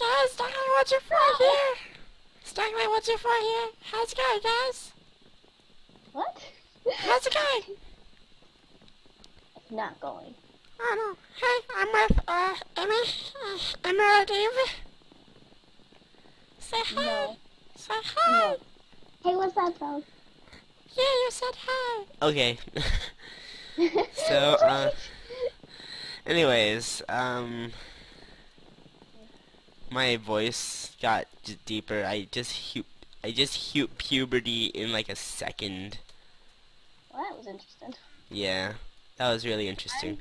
guys, Darklight One Two Four here. Darklight One Two Four here. How's it going, guys? What? How's it going? It's not going. I don't. Hey, I'm with uh Emmy, uh, Emerald Eve. Say hi. No. Say hi. No. Hey, what's up, though? Yeah, you said hi. Okay. so, uh, anyways, um, my voice got deeper. I just hu- I just hit puberty in like a second. Well, that was interesting. Yeah, that was really interesting.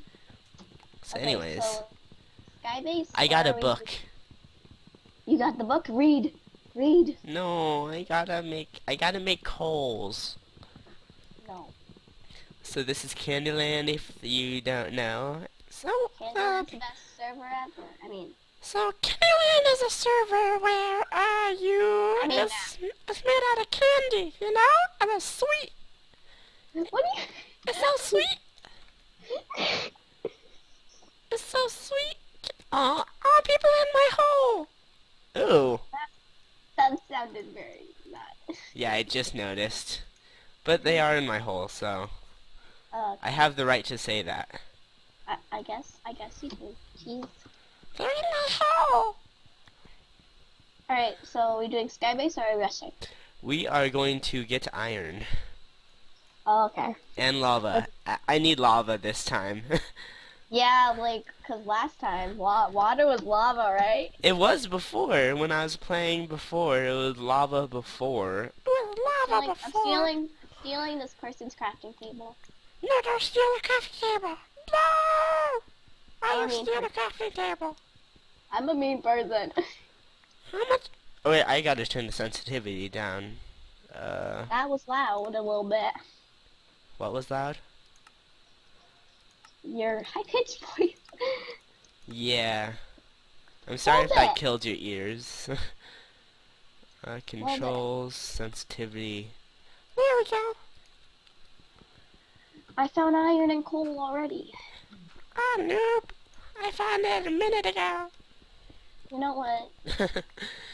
So, Okay, anyways, so, Skybase. I got a book. You got the book? Read. Read. No, I gotta make I gotta make coals. No. So this is Candyland, if you don't know. So, uh, Candyland's the best server ever. I mean, So Candyland is a server where uh you I mean it's, it's made out of candy, you know? And it's sweet. what do you... It's so sweet. It's so sweet. Oh, aw, people in my hole. Ooh. that sounded very not... Yeah, I just noticed. But they are in my hole, so Uh, I have the right to say that. I, I guess, I guess you do. Jeez. They're in my hole. Alright, so we doing Skybase or are we rushing? We are going to get iron Oh, okay. and lava. I, I need lava this time. Yeah, like, cause last time, wa water was lava, right? It was before, when I was playing before, it was lava before. It was lava Stealing, I'm stealing, stealing this person's crafting table. No, don't steal the crafting table. No! I I will steal the crafting table. I'm a mean person. How much? Oh wait, I gotta turn the sensitivity down. Uh, that was loud a little bit. what was loud? Your high pitched voice. Yeah. I'm sorry if Hold that killed your ears. uh, controls, sensitivity. There we go. I found iron and coal already. Ah, noob. I found it a minute ago. You know what?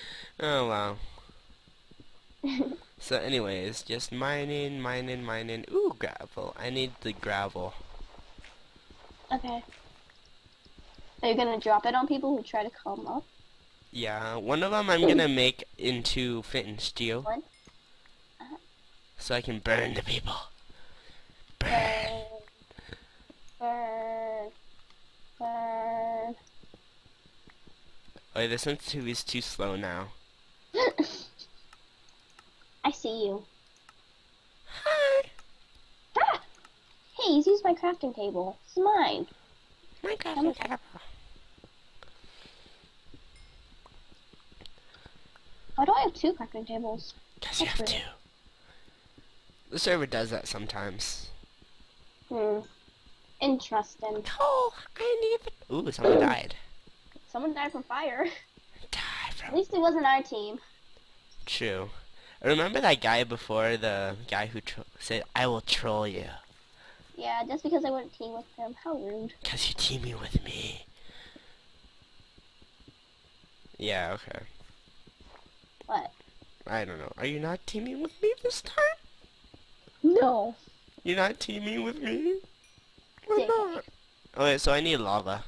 oh wow. So anyways, just mining, mining, mining. Ooh, gravel. I need the gravel. okay. Are you gonna drop it on people who try to come up? Yeah, one of them I'm gonna make into flint and steel. What? So I can burn the people. Burn. Burn. Burn. Burn. Oh, the sensitivity is too slow now. I see you. Hi. Ah! Hey, he's used my crafting table. It's mine. My crafting table. Why do I have two crafting tables? Cause you have weird. to. The server does that sometimes. Hmm. Interesting. Oh, I need. Ooh, someone died. Someone died from fire. Die At least it wasn't our team. True. Remember that guy before the guy who tro- said, "I will troll you." Yeah, just because I wouldn't team with him. How rude. Cause you're teaming with me. Yeah, okay. What? I don't know. Are you not teaming with me this time? No. You're not teaming with me? Why not? Okay, so I need lava.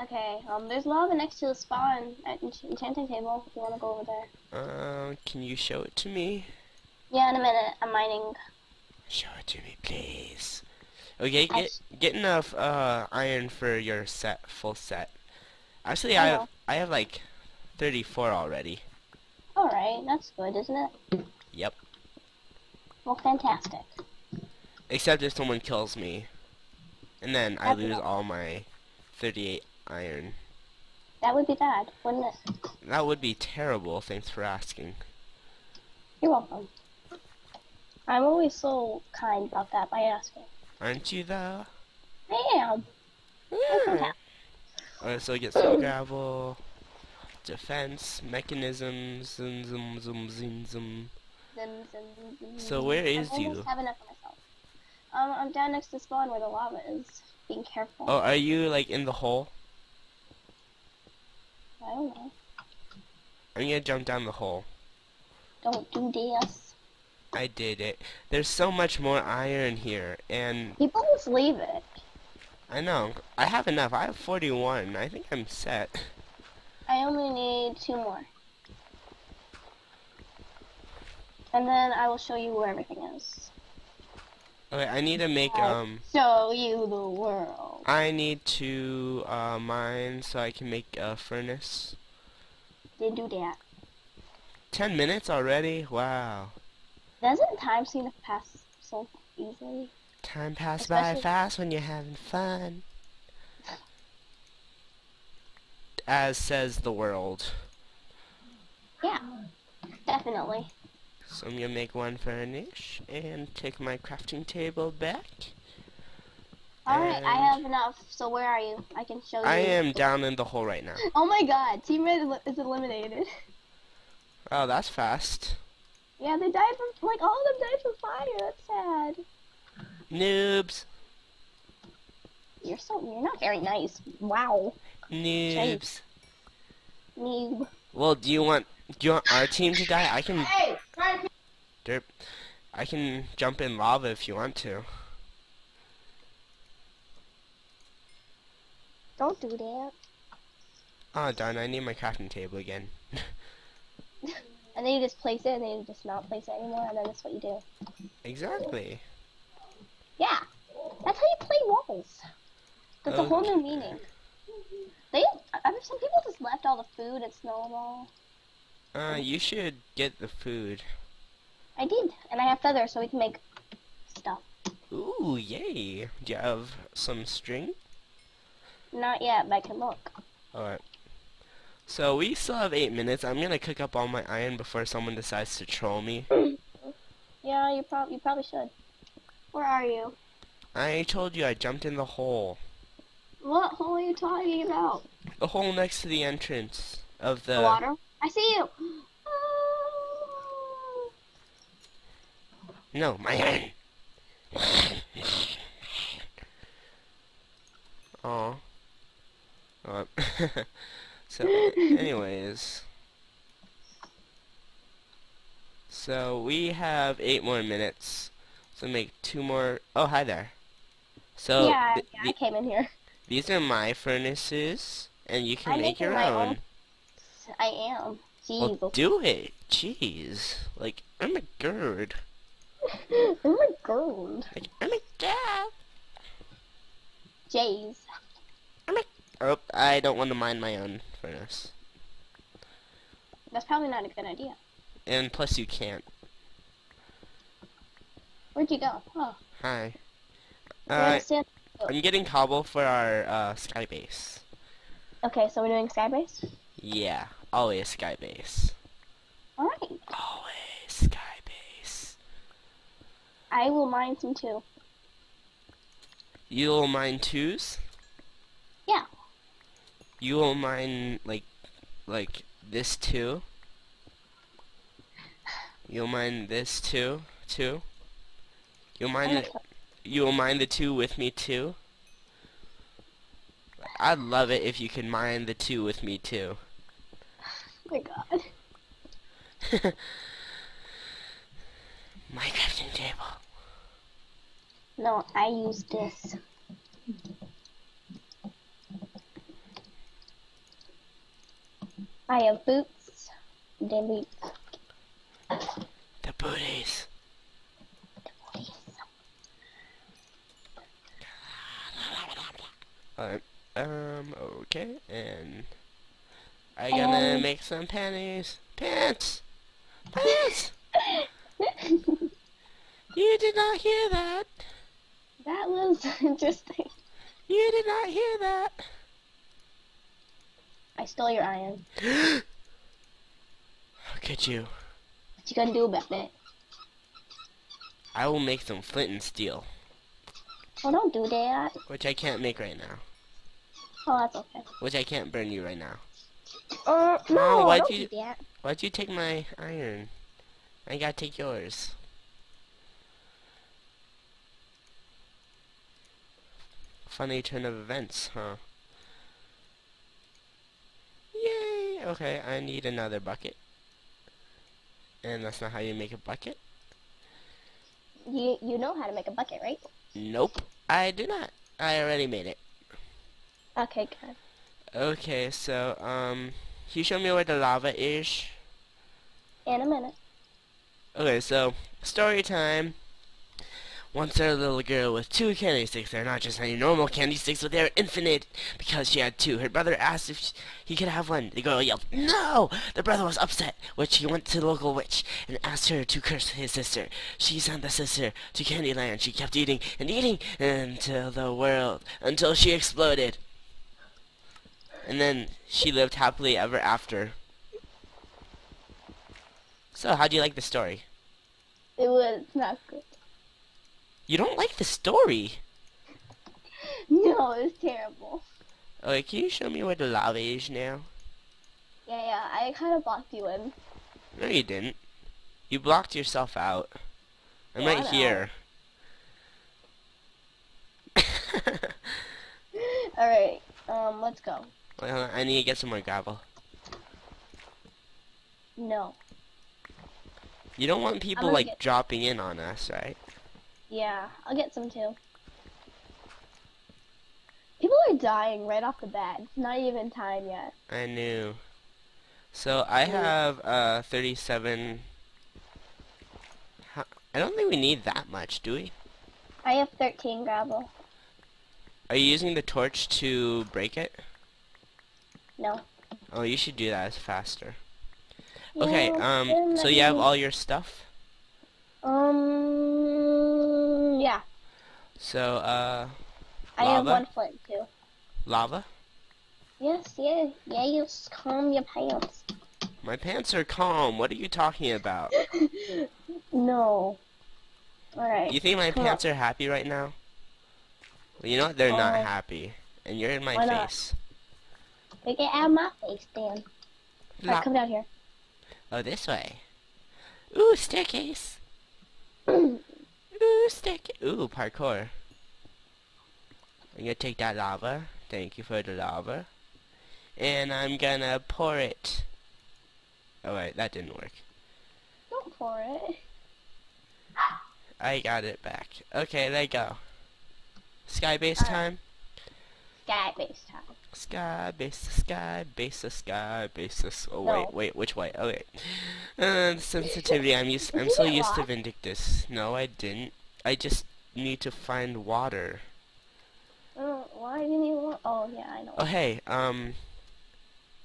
Okay, um, there's lava next to the spawn at ench- enchanting table if you want to go over there. Uh, can you show it to me? Yeah, in a minute. I'm mining. Show it to me, please. Okay, I get get enough uh iron for your set, full set. Actually, I I have I have like 34 already. Alright, that's good, isn't it? Yep. Well, fantastic. Except if someone kills me, and then I lose all my 38 iron. That would be bad, wouldn't it? That would be terrible. Thanks for asking. You're welcome. I'm always so kind about that by asking. Aren't you though? I am. Yeah. Alright, so get some gravel, defense, mechanisms, zoom, zoom, zoom, zoom, zoom. Zim, zim, zim, So zim. where is I you? have enough for myself. Um, I'm down next to spawn where the lava is. Being careful. Oh, are you like in the hole? I don't know. I'm gonna jump down the hole. Don't do this. I did it. There's so much more iron here, and People just leave it. I know I have enough. I have 41. I think I'm set. I only need two more. And then I will show you where everything is. Okay, I need to make I'll um. Show you the world. I need to uh, mine so I can make a furnace. Didn't do that. 10 minutes already? Wow. Doesn't time seem to pass so easily? Time pass by fast when you're having fun. As says the world. Yeah, definitely. So I'm gonna make one furnish and take my crafting table back. Alright, I have enough. So where are you? I can show you. I am down in the hole right now. Oh my god, teammate el- is eliminated. Oh, that's fast. Yeah, they died from, like, all of them died from fire. That's sad. Noobs. You're so, you're not very nice. Wow. Noobs. Noob. Well, do you want do you want our team to die? I can Hey, derp. I can jump in lava if you want to. Don't do that. Oh darn, I need my crafting table again. And then you just place it, and then you just not place it anymore, and then that's what you do. Exactly. Yeah, that's how you play walls. That's a whole new meaning. They, I mean, some people just left all the food at Snowball. Uh, you should get the food. I did, and I have feathers, so we can make stuff. Ooh, yay. Do you have some string? Not yet, but I can look. Alright. So we still have eight minutes. I'm gonna cook up all my iron before someone decides to troll me. Yeah, you prob you probably should. Where are you? I told you I jumped in the hole. What hole are you talking about? The hole next to the entrance of the... The water? I see you. Ah. No, my hand. Aw. Uh, so, anyways. So, we have eight more minutes. So, make two more... Oh, hi there. So, yeah, yeah, I came in here. these are my furnaces, and you can I'm make your own. own. I am. Well, do it. Jeez. Like, I'm a gird. Oh my god. Like, I'm a dad. Jays. I'm a. Oh, I don't want to mine my own furnace. That's probably not a good idea. And plus you can't. Where'd you go? Oh. Hi. Uh, I'm getting cobble for our uh, sky base. Okay, so we're doing skybase? Yeah, always sky base. Alright. Always sky base. I will mine some too. You'll mine twos? Yeah. You will mine like like this too? You'll mine this too? Too? You'll mine the you'll mine the two with me too? I'd love it if you could mine the two with me too. Oh my god. My crafting table. No, I use this. I have boots. Damn boots. The booties. Alright, um, okay, and I'm gonna Um. make some panties. Pants! Pants! You did not hear that! That was interesting. You did not hear that! I stole your iron. How could you? What you gonna do about that? I will make some flint and steel, Oh, don't do that. which I can't make right now. Oh, that's okay. Which I can't burn you right now. Uh, no, why'd don't you- do that. Why'd you take my iron? I gotta take yours. Funny turn of events, huh? Yay! okay, I need another bucket. And that's not how you make a bucket? You you know how to make a bucket, right? Nope, I do not. I already made it. Okay, good. Okay, so, um, can you show me where the lava is? In a minute. Okay, so, story time. Once there was a little girl with two candy sticks. They're not just any normal candy sticks, but they're infinite because she had two. Her brother asked if he could have one. The girl yelled, No! The brother was upset, which he went to the local witch and asked her to curse his sister. She sent the sister to Candyland. She kept eating and eating until the world, until she exploded. And then she lived happily ever after. So, how do you like the story? It was not good. You don't like the story? No, it was terrible. Okay, can you show me where the lava is now? Yeah, yeah, I kind of blocked you in. No, you didn't. You blocked yourself out. I'm Yeah, right here. Alright, um, let's go. Wait, on, I need to get some more gravel. No. You don't want people like dropping in on us, right? Yeah, I'll get some too. People are dying right off the bat. It's not even time yet. I knew. So I have uh 37. Ho- I don't think we need that much, do we? I have 13 gravel. Are you using the torch to break it? No. Oh, you should do that. It's faster. Okay. Um. So you have all your stuff. Um, yeah. So uh, I have one foot too. lava. Yes, yeah, yeah, you calm your pants. My pants are calm. What are you talking about? No. Alright. You think my Come pants are happy right now? Well, you know what? They're not Oh. happy. And you're in my Why not? face. We get out of my face, Dan. Alright, come down here. oh, this way. Ooh, staircase. Ooh, staircase. Ooh, parkour. I'm gonna take that lava. Thank you for the lava. And I'm gonna pour it. Oh wait, that didn't work. Don't pour it. I got it back. Okay, there you go. Sky base Alright. time. Sky base time. Sky base sky base sky base the s- Oh No. wait, wait, which way? Okay. Uh, sensitivity. I'm used. I'm so used to? Vindictus. No, I didn't. I just need to find water. Uh, why do you need one? Oh, yeah, I know. Oh hey, um.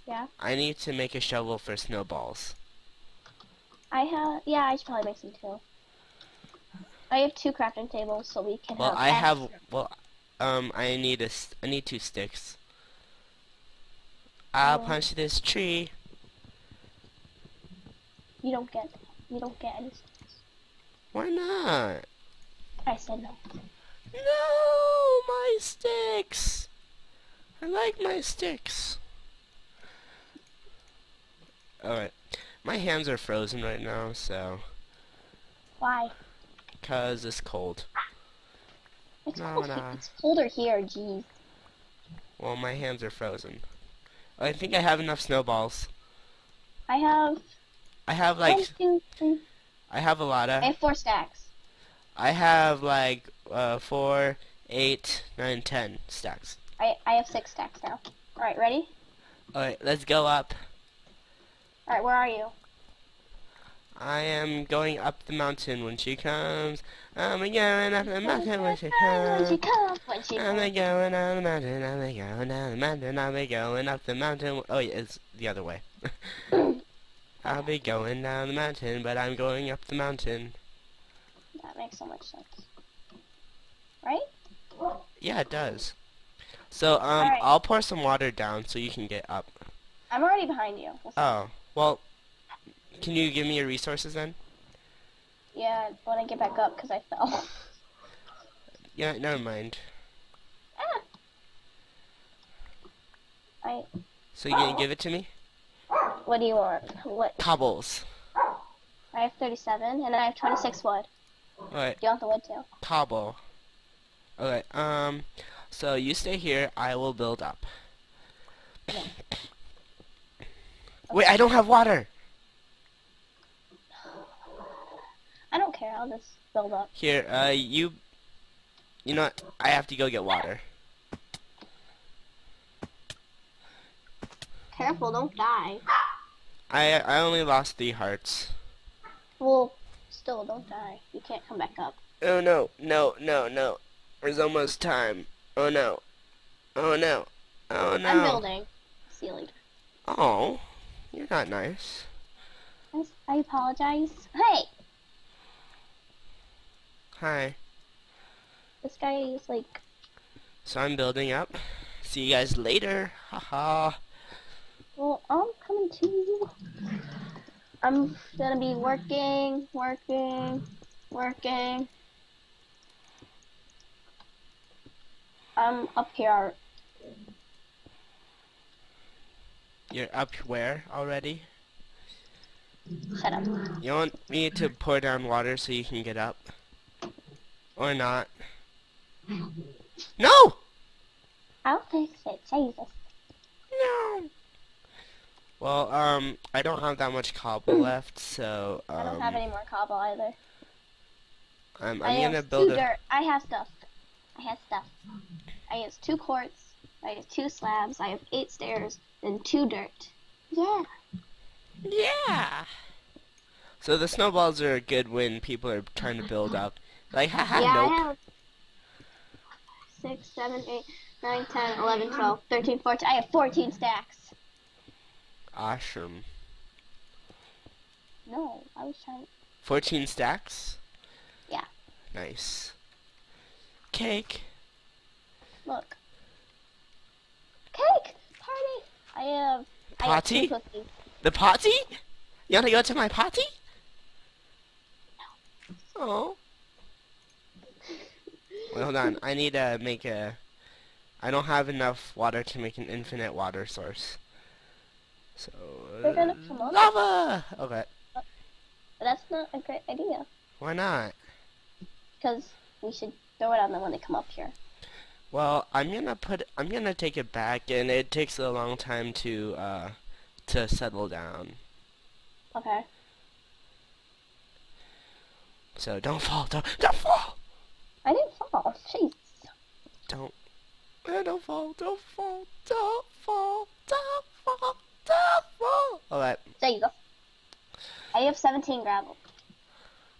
Yeah? I need to make a shovel for snowballs. I have, yeah, I should probably make some too. I have two crafting tables, so we can Well, have I have. Well, um, I need a. I need two sticks. I'll punch this tree. You don't get, you don't get any. sticks. Why not? I said no. No, my sticks. I like my sticks. Alright. My hands are frozen right now, so. Why? Cause it's cold. It's No, cold. no. It's colder here. Jeez. Well, my hands are frozen. I think I have enough snowballs. I have I have like, two, three. I have a lot of. I have four stacks. I have like, uh, four, eight, nine, ten stacks. I I have six stacks now. All right, ready? Alright, let's go up. All right, where are you? I am going up the mountain when she comes. I'm going up the mountain when she When she comes. comes, when she I'm going up the mountain, I'm going down the mountain, I'm going up the mountain. Oh yeah, it's the other way. I'll be going down the mountain, but I'm going up the mountain. That makes so much sense. Right? Yeah, it does. So, um, Alright. I'll pour some water down so you can get up. I'm already behind you. Oh, well, can you give me your resources then? Yeah, when I get back up, because I fell. Yeah, never mind. ah. I. So you gonna give it to me? What do you want? What? Cobbles. I have 37, and I have 26 wood. Alright, Do you want the wood too? cobble. Okay, um, so you stay here, I will build up. Wait, I don't have water. I don't care. I'll just build up. Here, uh, you... You know what? I have to go get water. Careful, don't die. I I only lost three hearts. Well, still, don't die. You can't come back up. Oh no, no, no, no. It's almost time. Oh no. Oh no. Oh no. I'm building. See you later. Oh, you're not nice. I- I apologize. Hey, Hi. this guy is like. So I'm building up. See you guys later. Haha. Well, I'm coming to you. I'm gonna be working, working, working. I'm up here. You're up where already? Shut up. You want me to pour down water so you can get up? Or not? No! I'll fix it. Jesus. No! Well, um, I don't have that much cobble left, so, um, I don't have any more cobble either. I'm, I I'm gonna build two a... dirt. I have stuff. I have stuff. I have two quartz. I have two slabs. I have eight stairs and two dirt. Yeah. Yeah! So the snowballs are good when people are trying to build up. Like, haha, yeah, nope. I have six, seven, eight, nine, ten, eleven, twelve, thirteen, fourteen. I have 14 stacks. Awesome. No, I was trying. 14 stacks? Yeah. Nice. Cake. Look. Cake party. I have. I have Potty? two cookies. The potty? You wanna go to my potty? Oh. Wait, hold on. I need to make a... I don't have enough water to make an infinite water source. So... They're gonna come up. Lava! Okay. But that's not a great idea Why not? because we should throw it on them when they come up here. Well, I'm gonna put... I'm gonna take it back, and it takes a long time to, uh... To settle down. Okay. So don't fall. Don't, don't fall! I didn't fall. Jeez. Don't. eh, Don't fall. Don't fall. Don't fall. Don't fall. Don't fall. Alright. There you go. I have 17 gravel.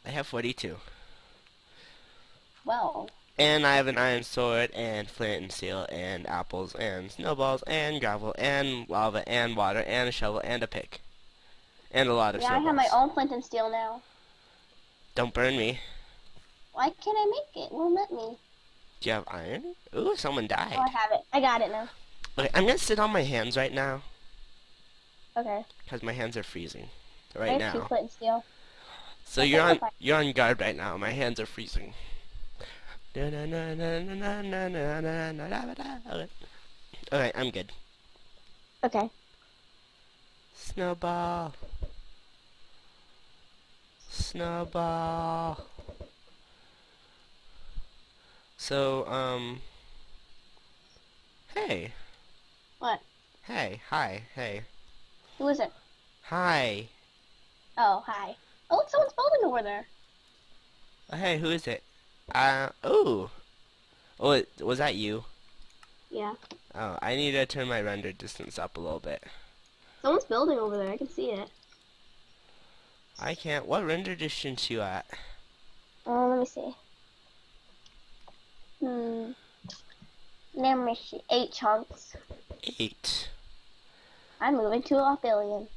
I have 42. Well, And I have an iron sword and flint and steel and apples and snowballs and gravel and lava and water and a shovel and a pick. And a lot of yeah, I have my own flint and steel now. Don't burn me. Why can't I make it? Won't let me. Do you have iron? Ooh, someone died. Oh, I have it. I got it now. Okay, I'm gonna sit on my hands right now. Okay. Because my hands are freezing. right I have two now. flint and steel. So Okay, you're on you're on guard right now. My hands are freezing. Okay. Okay, I'm good. Okay. Snowball. Snowball. So, um Hey. What? Hey, hi, hey. Who is it? Hi. Oh, hi. Oh, look, someone's building over there. Oh, hey, who is it? Uh, ooh. Oh, it, was that you? Yeah. Oh, I need to turn my render distance up a little bit. Someone's building over there. I can see it. I can't. What render distance you at? Oh, let me see. Hmm. Me see. Eight chunks. Eight. I'm moving to a billion.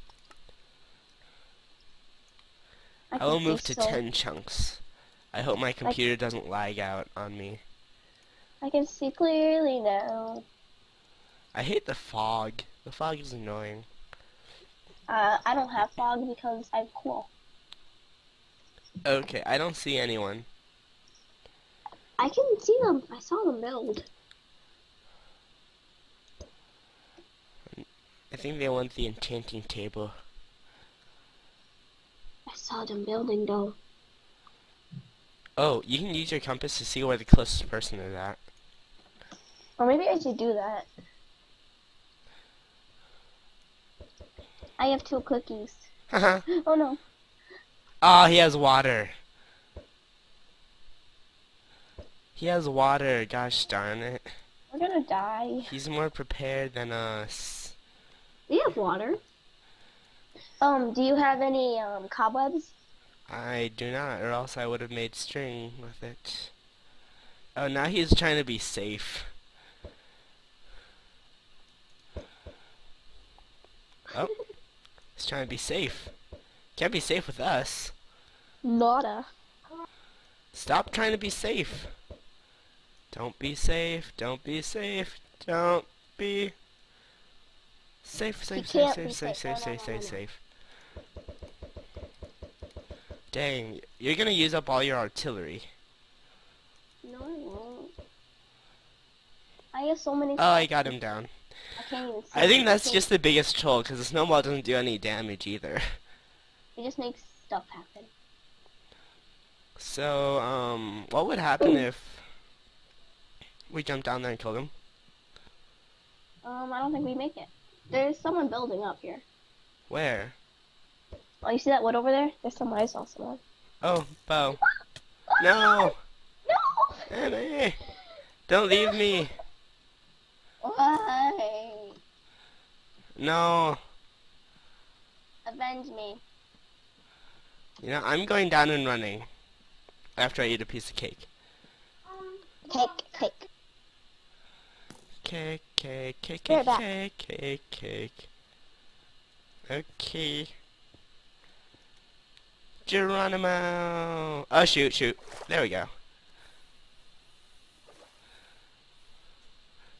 I can will move to so- ten chunks. I hope my computer doesn't lag out on me. I can see clearly now. I hate the fog. The fog is annoying. Uh, I don't have fog because I'm cool. Okay, I don't see anyone. I can see them. I saw them build. I think they want the enchanting table. I saw them building though. Oh, you can use your compass to see where the closest person is at. Or maybe I should do that. I have two cookies. Oh no. oh, he has water. He has water, gosh darn it. We're gonna die. He's more prepared than us. We have water. Um, do you have any um cobwebs? I do not, or else I would have made string with it. Oh, now he's trying to be safe. Oh, he's trying to be safe. Can't be safe with us. Nada. Stop trying to be safe. Don't be safe. Don't be safe. Don't be safe. Safe. Safe. Safe. Safe. safe. Safe. Safe. Safe. Dang, you're gonna use up all your artillery. No, I won't. I have so many. Oh, I got him down. I can't even. See I think that's just the biggest troll because the snowball doesn't do any damage either. It just makes stuff happen. So, um, what would happen if we jumped down there and killed them? Um, I don't think we make it. There's someone building up here. Where? Oh, you see that wood over there? There's someone. I saw someone. Oh, Bo. No! No! Annie! Don't leave me! Why? No! Avenge me. You know, I'm going down and running after I eat a piece of cake. Cake, cake. Cake, cake, cake, cake, cake, cake, cake. Okay. Geronimo! Oh, shoot, shoot. There we go.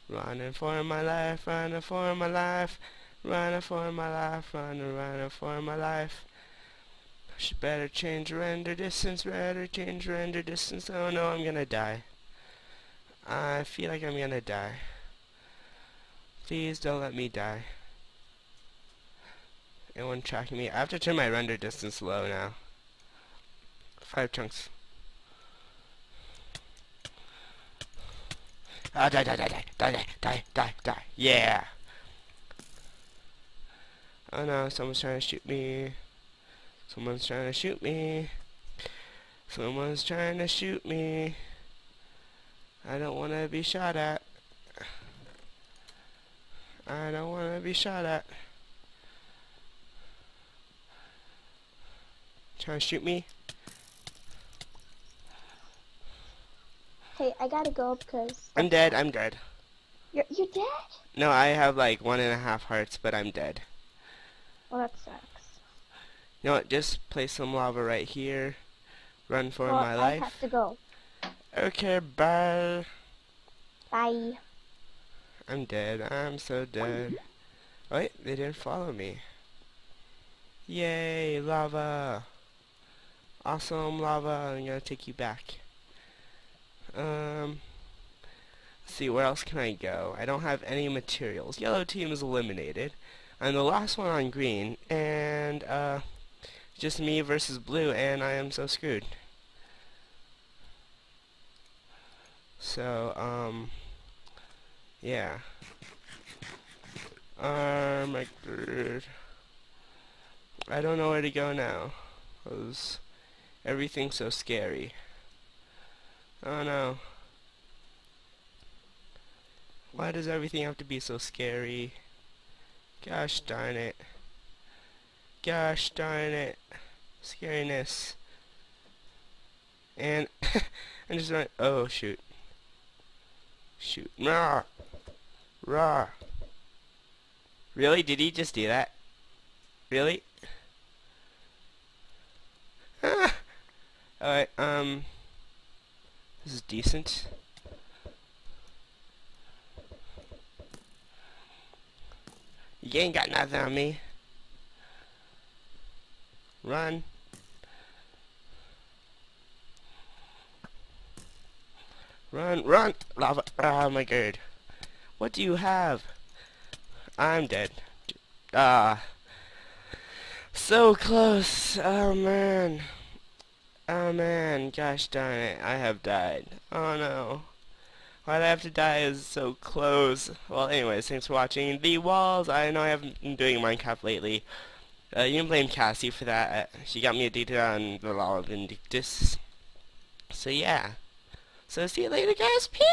Running for my life, running for my life, running for my life, running, running for my life. Should better change render distance, better change render distance. Oh no, I'm gonna die. I feel like I'm gonna die. Please don't let me die. Anyone tracking me? I have to turn my render distance low now. Five chunks. Ah, die, die, die, die, die, die, die, die. Yeah. Oh no, someone's trying to shoot me. Someone's trying to shoot me. Someone's trying to shoot me. I don't want to be shot at. I don't want to be shot at. Trying to shoot me? Hey, I gotta go because I'm dead, I'm dead. you're you're dead. No, I have like one and a half hearts, but I'm dead. Well, that sucks. You know what, just place some lava right here. Run for well, my I life. I have to go. Okay, bye. Bye. I'm dead. I'm so dead. Wait, they didn't follow me. Yay, lava. Awesome lava. I'm gonna take you back. Um, see, where else can I go? I don't have any materials. Yellow team is eliminated. I'm the last one on green, and, uh, just me versus blue, and I am so screwed. So, um, yeah. Oh my god. I don't know where to go now. Cause everything's so scary. Oh no. Why does everything have to be so scary? Gosh darn it. Gosh darn it. Scariness. And I'm just like, oh shoot. Shoot. Rah. Rah. Really? Did he just do that? Really? Ah. Alright, um... This is decent. You ain't got nothing on me. Run. Run, run! Lava. Oh my god. What do you have? I'm dead. Ah. So close. Oh man. Oh man. Gosh darn it. I have died. Oh no. Why'd I have to die is so close? Well, anyways, thanks for watching. The walls, I know I haven't been doing Minecraft lately. Uh, you can blame Cassie for that. She got me addicted on the Law of Vindictus. So yeah. So see you later, guys. Peace!